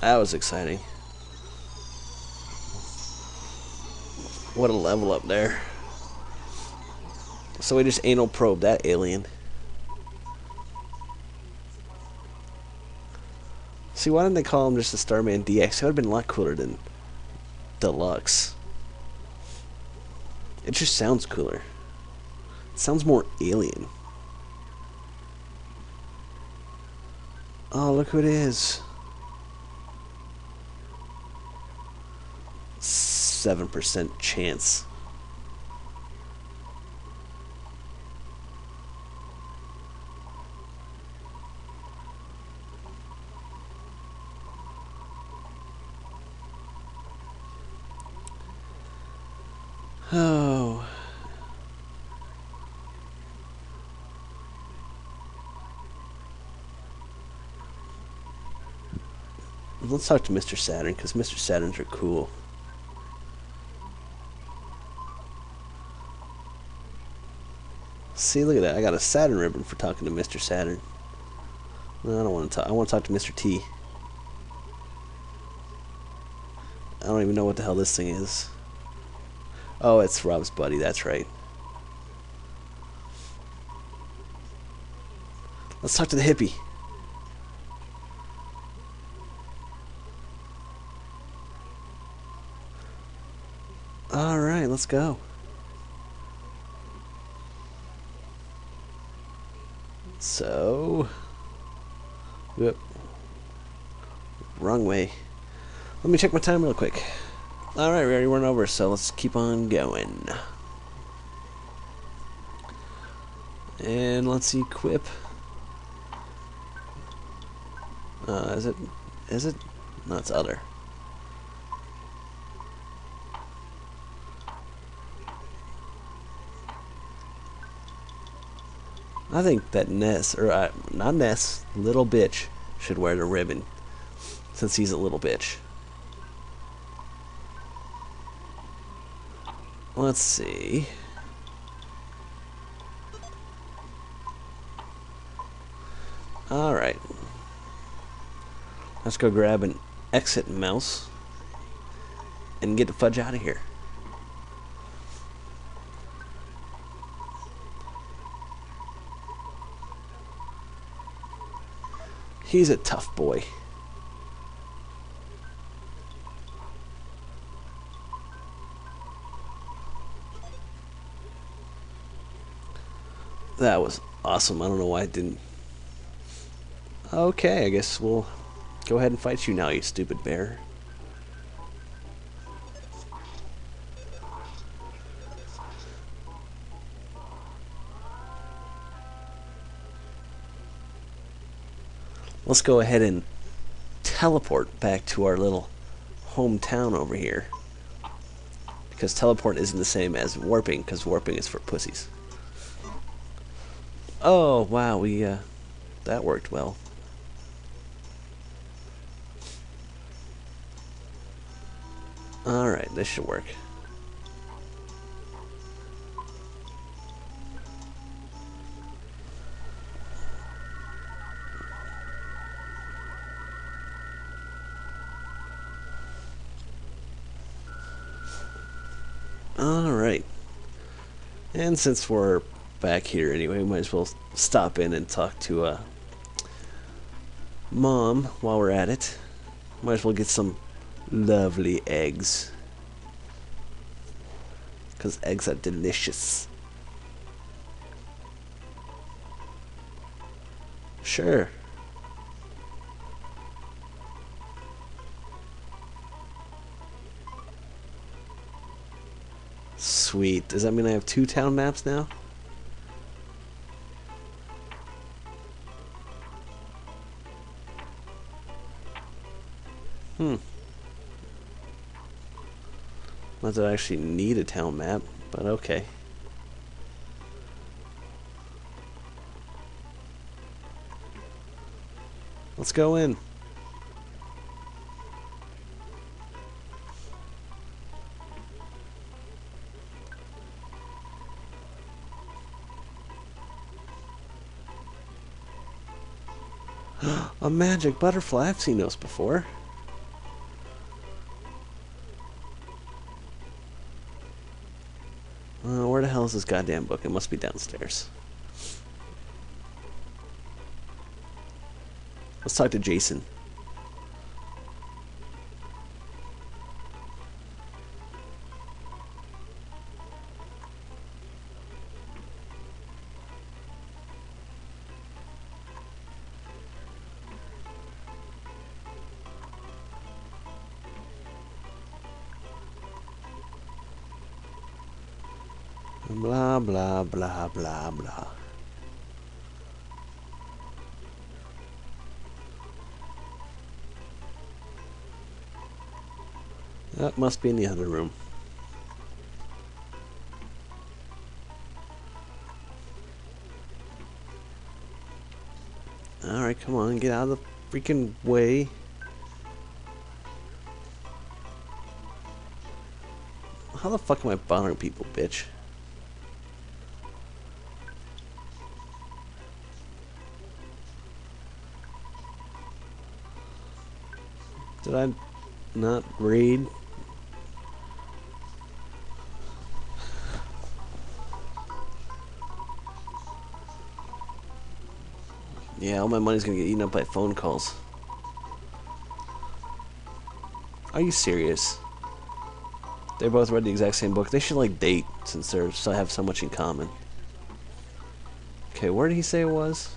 That was exciting. What a level up there. So we just anal probe that alien. See, why didn't they call him just the Starman DX? It would have been a lot cooler than Deluxe. It just sounds cooler. It sounds more alien. Oh, look who it is. 7% chance. Oh. Let's talk to Mr. Saturn, because Mr. Saturns are cool. See, look at that. I got a Saturn ribbon for talking to Mr. Saturn. I don't want to talk. I want to talk to Mr. T. I don't even know what the hell this thing is. Oh, it's Rob's buddy. That's right. Let's talk to the hippie. All right, let's go. So, whoop, wrong way. Let me check my time real quick. Alright, we already went over, so let's keep on going. And let's equip. Uh, is it? Is it? No, it's other. I think that Ness, or uh, not Ness, little bitch, should wear the ribbon, since he's a little bitch. Let's see. Alright. Let's go grab an exit mouse and get the fudge out of here. He's a tough boy. That was awesome. I don't know why I didn't. Okay, I guess we'll go ahead and fight you now, you stupid bear. Let's go ahead and teleport back to our little hometown over here. Because teleport isn't the same as warping, because warping is for pussies. Oh, wow, we, uh, that worked well. Alright, this should work. Alright. And since we're back here anyway, we might as well stop in and talk to uh, Mom while we're at it. Might as well get some lovely eggs. Because eggs are delicious. Sure. Sweet. Does that mean I have two town maps now? Hmm. Not that I actually need a town map, but okay. Let's go in. a magic butterfly. I've seen those before. Uh, where the hell is this goddamn book? It must be downstairs. Let's talk to Jason. Blah, blah, blah, blah, blah. That must be in the other room. Alright, come on, get out of the freaking way. How the fuck am I bothering people, bitch? Did I not read? Yeah, all my money's gonna get eaten up by phone calls. Are you serious? They both read the exact same book. They should like date since they're so have so much in common. Okay, where did he say it was?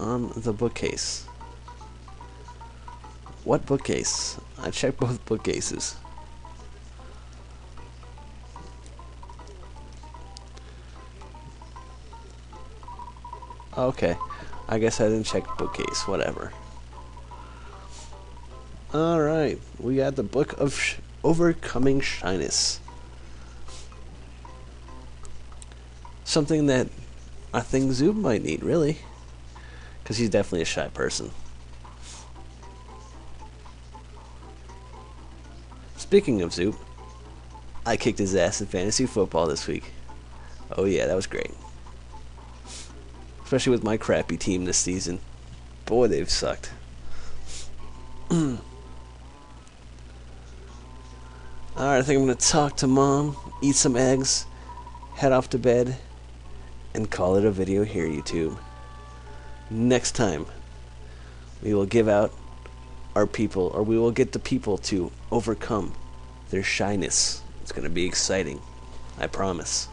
On the bookcase. What bookcase? I checked both bookcases. Okay. I guess I didn't check bookcase. Whatever. Alright. We got the Book of Sh Overcoming Shyness. Something that I think Zoop might need, really. Because he's definitely a shy person. Speaking of Zoop, I kicked his ass in fantasy football this week. Oh yeah, that was great. Especially with my crappy team this season. Boy, they've sucked. Alright, I think I'm going to talk to mom, eat some eggs, head off to bed, and call it a video here, YouTube. Next time, we will give out our people, or we will get the people to overcome their shyness. It's going to be exciting. I promise.